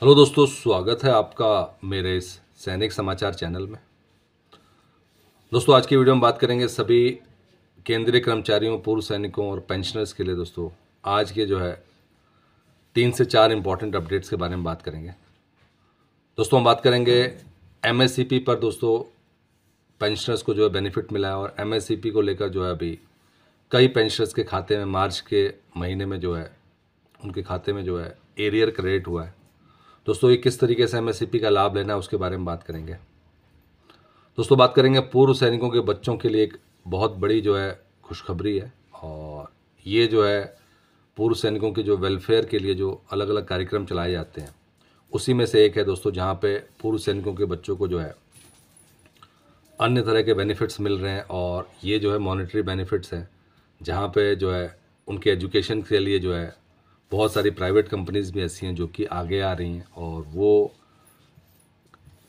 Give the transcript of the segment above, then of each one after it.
Hello दोस्तों, स्वागत है आपका मेरे इस सैनिक समाचार चैनल में। दोस्तों, आज की वीडियो में बात करेंगे सभी केंद्रीय कर्मचारियों, पूर्व सैनिकों और पेंशनर्स के लिए दोस्तों। आज के जो है, तीन से चार इंपॉर्टेंट अपडेट्स के बारे में बात करेंगे। दोस्तों, हम बात करेंगे एमएससीपी पर दोस्तों पेंशनर्स को जो है बेनिफिट मिला है और एमएससीपी को लेकर जो है अभी कई पेंशनर्स के खाते में, मार्च के महीने में जो है, उनके खाते में जो है एरियर क्रेडिट हुआ है। दोस्तों, ये किस तरीके से एमएससीपी का लाभ लेना है, उसके बारे में बात करेंगे। दोस्तों, बात करेंगे पूर्व सैनिकों के बच्चों के लिए एक बहुत बड़ी जो है खुशखबरी है, और ये जो है पूर्व सैनिकों के जो वेलफेयर के लिए जो अलग अलग कार्यक्रम चलाए जाते हैं, उसी में से एक है दोस्तों, जहाँ पे पूर्व सैनिकों के बच्चों को जो है अन्य तरह के बेनिफिट्स मिल रहे हैं, और ये जो है मॉनेटरी बेनिफिट्स हैं, जहाँ पे जो है उनके एजुकेशन के लिए जो है बहुत सारी प्राइवेट कंपनीज़ भी ऐसी हैं जो कि आगे आ रही हैं और वो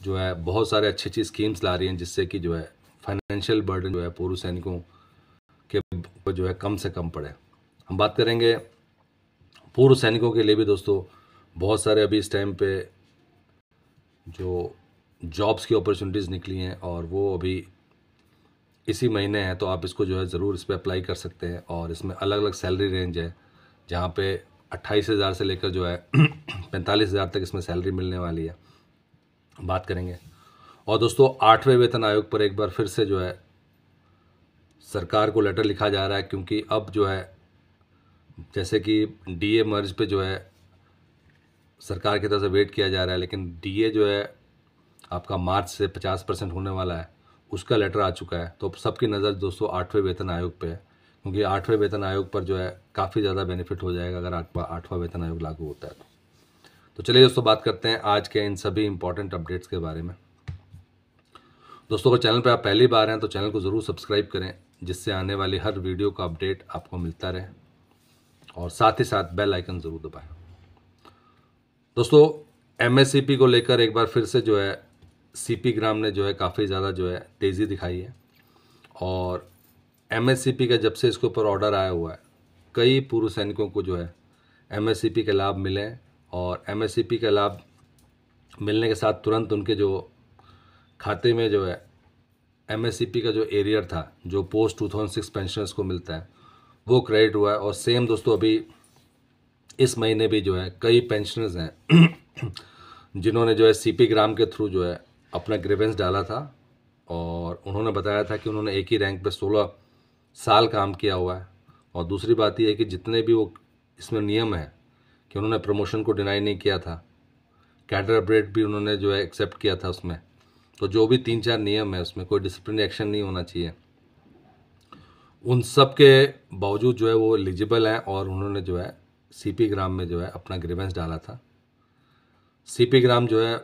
जो है बहुत सारे अच्छी अच्छी स्कीम्स ला रही हैं जिससे कि जो है फाइनेंशियल बर्डन जो है पूर्व सैनिकों के जो है कम से कम पड़े। हम बात करेंगे पूर्व सैनिकों के लिए भी दोस्तों, बहुत सारे अभी इस टाइम पे जो जॉब्स की अपॉर्चुनिटीज़ निकली हैं और वो अभी इसी महीने हैं तो आप इसको जो है ज़रूर इस पर अप्लाई कर सकते हैं और इसमें अलग अलग सैलरी रेंज है, जहाँ पे अट्ठाईस हज़ार से लेकर जो है, पैंतालीस हज़ार तक इसमें सैलरी मिलने वाली है। बात करेंगे। और दोस्तों, आठवें वेतन आयोग पर एक बार फिर से जो है, सरकार को लेटर लिखा जा रहा है क्योंकि अब जो है, जैसे कि डीए मर्ज पे जो है, सरकार की तरफ़ से वेट किया जा रहा है, लेकिन डीए जो है, आपका मार्च से पचास परसेंट होने वाला है, उसका लेटर आ चुका है। तो सबकी नज़र दोस्तों, आठवें वेतन आयोग पे है। क्योंकि आठवें वेतन आयोग पर जो है काफ़ी ज़्यादा बेनिफिट हो जाएगा अगर आठवा आठवां वेतन आयोग लागू होता है तो। तो चलिए दोस्तों, बात करते हैं आज के इन सभी इंपॉर्टेंट अपडेट्स के बारे में। दोस्तों, अगर चैनल पर आप पहली बार हैं तो चैनल को ज़रूर सब्सक्राइब करें, जिससे आने वाली हर वीडियो का अपडेट आपको मिलता रहे। और साथ ही साथ बेल आइकन ज़रूर दबाएँ। दोस्तों एमएससीपी को लेकर एक बार फिर से जो है सीपी ग्राम ने जो है काफ़ी ज़्यादा जो है तेज़ी दिखाई है। और एमएससीपी का जब से इसके ऊपर ऑर्डर आया हुआ है, कई पूर्व सैनिकों को जो है एम के लाभ मिले और एम के लाभ मिलने के साथ तुरंत उनके जो खाते में जो है एमएससीपी का जो एरियर था, जो post two thousand six pensioners को मिलता है, वो क्रेडिट हुआ है और सेम दोस्तों अभी इस महीने भी जो है कई पेंशनर्स हैं, जिन्होंने जो है सीपी ग्राम के थ्रू जो है अपना ग्रेवेंस डाला था और उन्होंने बताया था कि उन्होंने एक ही रैंक पे सोलह साल काम किया हुआ है। और दूसरी बात यह है कि जितने भी वो इसमें नियम है कि उन्होंने प्रमोशन को डिनाई नहीं किया था, कैडर अपडेट भी उन्होंने जो है एक्सेप्ट किया था उसमें। तो जो भी तीन चार नियम है उसमें कोई डिसिप्लिन एक्शन नहीं होना चाहिए। उन सब के बावजूद जो है वो एलिजिबल हैं और उन्होंने जो है सीपी ग्राम में जो है अपना ग्रीवेंस डाला था। सीपी ग्राम जो है,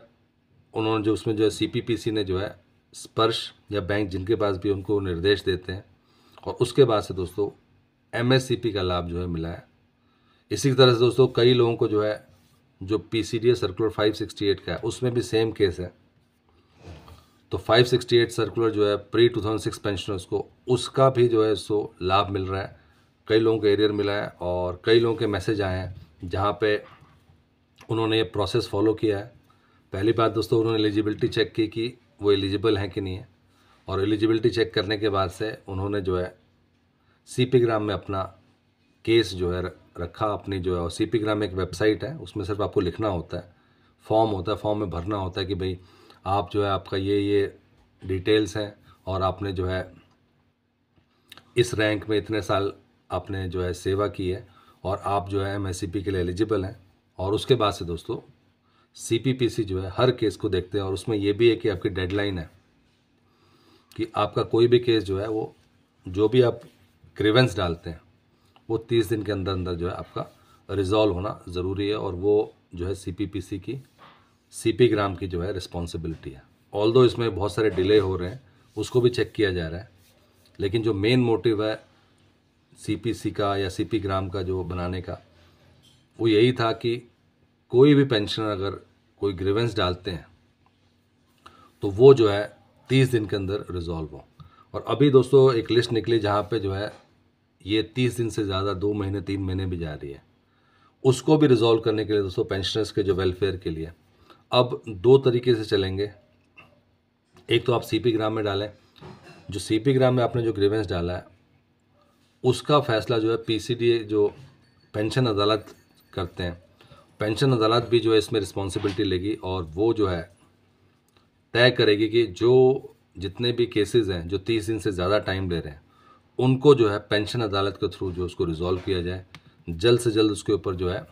उन्होंने जो उसमें जो है सीपीपीसी ने जो है स्पर्श या बैंक जिनके पास भी उनको निर्देश देते हैं और उसके बाद से दोस्तों एमएससीपी का लाभ जो है मिला है। इसी तरह से दोस्तों, कई लोगों को जो है, जो पी सी डी सर्कुलर 568 का है, उसमें भी सेम केस है। तो 568 सर्कुलर जो है प्री 2006 पेंशनर्स को, उसका भी जो है, सो, लाभ मिल रहा है। कई लोगों को एरियर मिला है और कई लोगों के मैसेज आए हैं, जहाँ पे उन्होंने ये प्रोसेस फॉलो किया है। पहली बात दोस्तों, उन्होंने एलिजिबिलिटी चेक की कि वो एलिजिबल हैं कि नहीं है। और एलिजिबिलिटी चेक करने के बाद से उन्होंने जो है सी पी ग्राम में अपना केस जो है रखा अपनी जो है, और सी पी ग्राम एक वेबसाइट है, उसमें सिर्फ़ आपको लिखना होता है। फॉर्म होता है फॉर्म में भरना होता है कि भाई आप जो है आपका ये ये डिटेल्स हैं और आपने जो है इस रैंक में इतने साल आपने जो है सेवा की है और आप जो है एम के लिए एलिजिबल हैं। और उसके बाद से दोस्तों सीपीपीसी जो है हर केस को देखते हैं और उसमें ये भी है कि आपकी डेडलाइन है। कि आपका कोई भी केस जो है वो, जो भी आप ग्रीवेंस डालते हैं, वो तीस दिन के अंदर अंदर जो है आपका रिजॉल्व होना ज़रूरी है और वो जो है सीपीपीसी की सीपी ग्राम की जो है रिस्पॉन्सिबिलिटी है। ऑल दो इसमें बहुत सारे डिले हो रहे हैं, उसको भी चेक किया जा रहा है, लेकिन जो मेन मोटिव है सी का या सीपी ग्राम का जो बनाने का, वो यही था कि कोई भी पेंशनर अगर कोई ग्रीवेंस डालते हैं तो वो जो है तीस दिन के अंदर रिजॉल्व हो। और अभी दोस्तों, एक लिस्ट निकली जहाँ पे जो है, ये तीस दिन से ज़्यादा, दो महीने, तीन महीने भी जा रही है। उसको भी रिजॉल्व करने के लिए दोस्तों पेंशनर्स के जो वेलफेयर के लिए। अब दो तरीके से चलेंगे। एक तो आप सी पी ग्राम में डालें। जो सी पी ग्राम में आपने जो ग्रीवेंस डाला है, उसका फैसला जो है पी सी डी जो पेंशन अदालत करते हैं। पेंशन अदालत भी जो है, इसमें रिस्पॉन्सिबिलिटी लेगी और वो जो है तय करेगी कि जो जितने भी केसेस हैं, जो तीस दिन से ज़्यादा टाइम ले रहे हैं, उनको जो है पेंशन अदालत के थ्रू जो उसको रिजॉल्व किया जाए, जल्द से जल्द उसके ऊपर जो है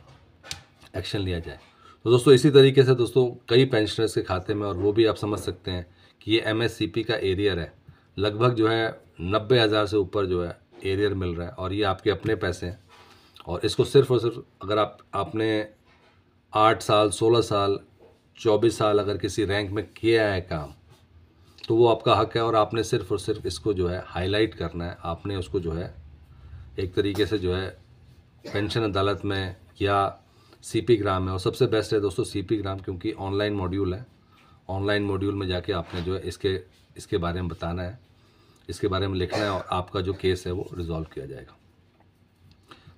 एक्शन लिया जाए। तो दोस्तों, इसी तरीके से दोस्तों, कई पेंशनर्स के खाते में, और वो भी आप समझ सकते हैं कि ये एमएससीपी का एरियर है। लगभग जो है नब्बे हज़ार से ऊपर जो है एरियर मिल रहा है, और ये आपके अपने पैसे हैं। और इसको सिर्फ़ और सिर्फ़ अगर आप, आपने आठ साल, सोलह साल चौबीस साल अगर किसी रैंक में किया है काम तो वो आपका हक है और आपने सिर्फ़ और सिर्फ़ इसको जो है हाईलाइट करना है। आपने उसको जो है एक तरीके से जो है पेंशन अदालत में या सी पी ग्राम में, और सबसे बेस्ट है दोस्तों सी पी ग्राम क्योंकि ऑनलाइन मॉड्यूल है। ऑनलाइन मॉड्यूल में जाके आपने जो है इसके इसके बारे में बताना है, इसके बारे में लिखना है और आपका जो केस है वो रिजॉल्व किया जाएगा।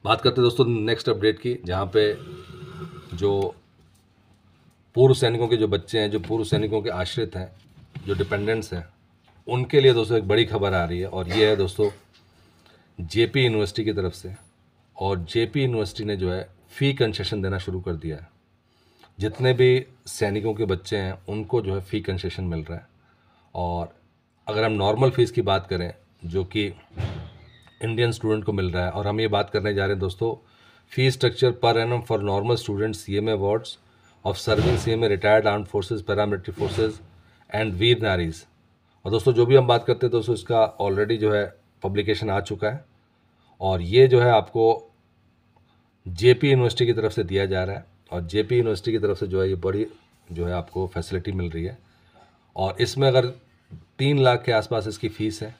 बात करते हैं दोस्तों नेक्स्ट अपडेट की, जहाँ पे जो पूर्व सैनिकों के जो बच्चे हैं, जो पूर्व सैनिकों के आश्रित हैं, जो डिपेंडेंट्स हैं, उनके लिए दोस्तों एक बड़ी खबर आ रही है और ये है दोस्तों जेपी यूनिवर्सिटी की तरफ़ से और जेपी यूनिवर्सिटी ने जो है फ़ी कंसेशन देना शुरू कर दिया है। जितने भी सैनिकों के बच्चे हैं, उनको जो है फ़ी कंसेशन मिल रहा है। और अगर हम नॉर्मल फ़ीस की बात करें, जो कि इंडियन स्टूडेंट को मिल रहा है, और हम ये बात करने जा रहे हैं दोस्तों फ़ी स्ट्रक्चर पर annum for normal students C M awards of serving C M A retired arm forces paramilitary forces and वीर और दोस्तों, जो भी हम बात करते हैं, दोस्तों, इसका ऑलरेडी जो है पब्लिकेशन आ चुका है। और ये जो है आपको जेपी यूनिवर्सिटी की तरफ़ से दिया जा रहा है। और जेपी यूनिवर्सिटी की तरफ़ से जो है ये बड़ी जो है आपको फैसिलिटी मिल रही है। और इसमें अगर तीन लाख के आसपास इसकी फ़ीस है।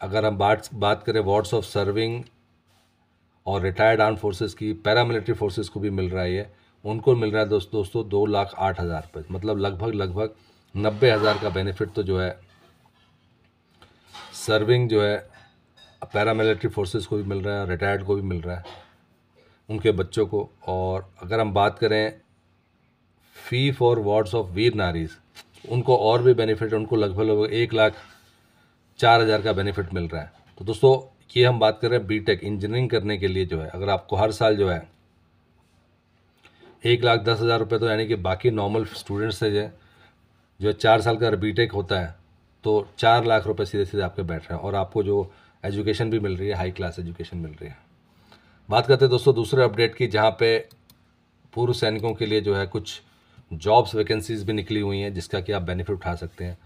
अगर हम बात बात करें वार्ड्स ऑफ़ सर्विंग और रिटायर्ड आर्म फोर्सेस की पैरामिलिट्री फोर्सेस को भी मिल रहा है उनको मिल रहा है दोस्त दोस्तों, दो लाख आठ हज़ार रुपये मतलब लगभग लगभग नब्बे हज़ार का बेनिफिट तो जो है सर्विंग जो है पैरामिलिट्री फोर्सेस को भी मिल रहा है रिटायर्ड को भी मिल रहा है, उनके बच्चों को। और अगर हम बात करें फ़ी फॉर वार्ड्स ऑफ़ वीर नारीज़, उनको और भी बेनिफिट उनको लगभग लगभग एक लाख चार हज़ार का बेनिफिट मिल रहा है। तो दोस्तों, ये हम बात कर रहे हैं बीटेक इंजीनियरिंग करने के लिए जो है। अगर आपको हर साल जो है एक लाख दस हज़ार रुपये तो यानी कि बाकी नॉर्मल स्टूडेंट्स से जो जो चार साल का बीटेक होता है तो चार लाख रुपए सीधे सीधे आपके बैठ रहे हैं और आपको जो एजुकेशन भी मिल रही है हाई क्लास एजुकेशन मिल रही है। बात करते हैं दोस्तों दूसरे अपडेट की, जहाँ पे पूर्व सैनिकों के लिए जो है कुछ जॉब्स वैकेंसीज भी निकली हुई हैं, जिसका कि आप बेनिफिट उठा सकते हैं।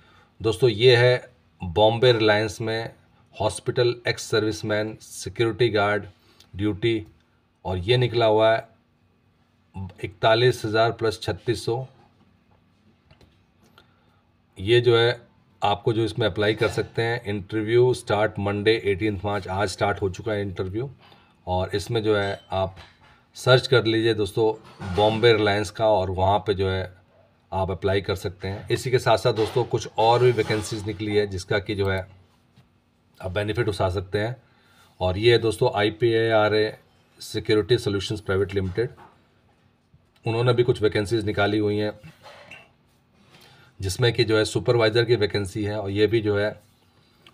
दोस्तों ये है बॉम्बे रिलायंस में hospital ex serviceman security guard duty और ये निकला हुआ है इकतालीस हज़ार प्लस छत्तीस सौ। ये जो है, आपको जो इसमें अप्लाई कर सकते हैं interview start Monday eighteen March आज स्टार्ट हो चुका है इंटरव्यू और इसमें जो है, आप सर्च कर लीजिए दोस्तों बॉम्बे रिलायंस का, और वहाँ पे जो है, आप अप्लाई कर सकते हैं। इसी के साथ साथ दोस्तों, कुछ और भी वैकेंसीज निकली है, जिसका कि जो है, आप बेनिफिट उठा सकते हैं। और ये है दोस्तों I P R A security solutions private limited उन्होंने भी कुछ वैकेंसीज निकाली हुई हैं, जिसमें कि जो है सुपरवाइज़र की वैकेंसी है और ये भी जो है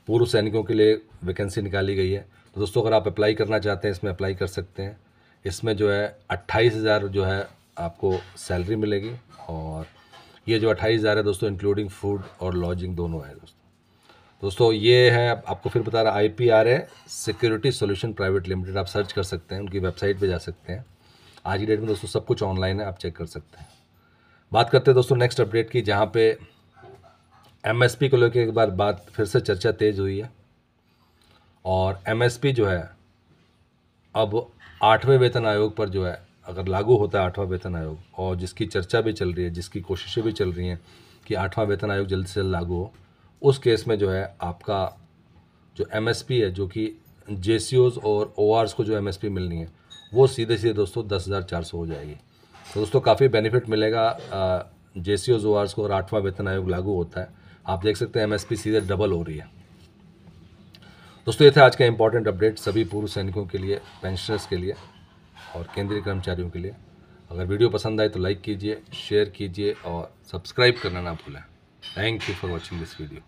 पूर्व सैनिकों के लिए वैकेंसी निकाली गई है। तो दोस्तों, अगर आप अप्लाई करना चाहते हैं, इसमें अप्लाई कर सकते हैं। इसमें जो है अट्ठाईस हज़ार जो है आपको सैलरी मिलेगी और ये जो अट्ठाईस हज़ार है दोस्तों इंक्लूडिंग फ़ूड और लॉजिंग दोनों है दोस्तों। दोस्तों, ये है, आपको फिर बता रहा आई पी आर है सिक्योरिटी सोल्यूशन प्राइवेट लिमिटेड आप सर्च कर सकते हैं, उनकी वेबसाइट पे जा सकते हैं। आज की डेट में दोस्तों सब कुछ ऑनलाइन है, आप चेक कर सकते हैं। बात करते हैं दोस्तों नेक्स्ट अपडेट की, जहाँ पे एमएसपी को लेकर एक बार बात, फिर से चर्चा तेज़ हुई है। और एमएसपी जो है, अब आठवें वेतन आयोग पर जो है, अगर लागू होता है आठवां वेतन आयोग, और जिसकी चर्चा भी चल रही है, जिसकी कोशिशें भी चल रही हैं कि आठवां वेतन आयोग जल्द से जल्द लागू हो, उस केस में जो है, आपका जो एमएसपी है, जो कि जे और ओ को जो एमएसपी मिलनी है वो सीधे सीधे दोस्तों दस हज़ार चार सौ हो जाएगी। तो दोस्तों काफ़ी बेनिफिट मिलेगा। जे सी को और आठवां वेतन आयोग लागू होता है। आप देख सकते हैं एमएसपी सीधे डबल हो रही है। दोस्तों, ये थे आज का इंपॉर्टेंट अपडेट सभी पूर्व सैनिकों के लिए पेंशनर्स के लिए और केंद्रीय कर्मचारियों के लिए। अगर वीडियो पसंद आए तो लाइक कीजिए शेयर कीजिए और सब्सक्राइब करना ना भूलें। Thank you for watching this video